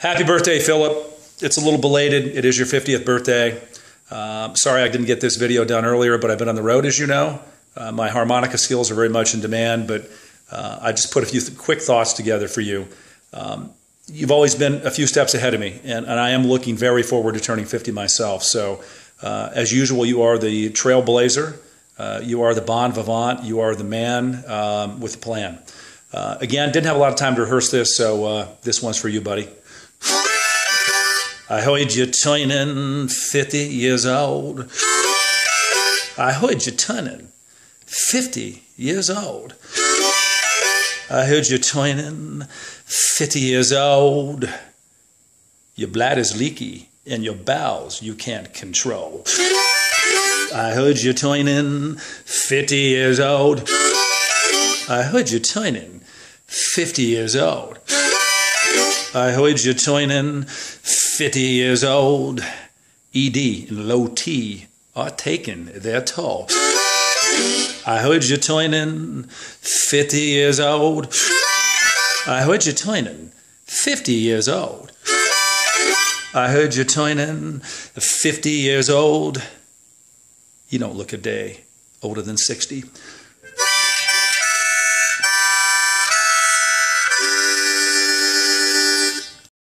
Happy birthday, Philip. It's a little belated. It is your 50th birthday. Um, sorry I didn't get this video done earlier, but I've been on the road, as you know. Uh, my harmonica skills are very much in demand, but uh, I just put a few th- quick thoughts together for you. Um, you've always been a few steps ahead of me, and, and, I am looking very forward to turning 50 myself. So, uh, as usual, you are the trailblazer, uh, you are the bon vivant, you are the man um, with a plan. Uh, again, didn't have a lot of time to rehearse this, so uh, this one's for you, buddy. I heard you turning 50 years old. I heard you turning 50 years old. I heard you turning 50 years old. Your bladder's leaky and your bowels you can't control. I heard you turning 50 years old. I heard you turning 50 years old. I heard you turning 50 years old. ED and low T are taking their toll. I heard you turning 50 years old. I heard you turning 50 years old. I heard you turning 50 years old. You don't look a day older than 60.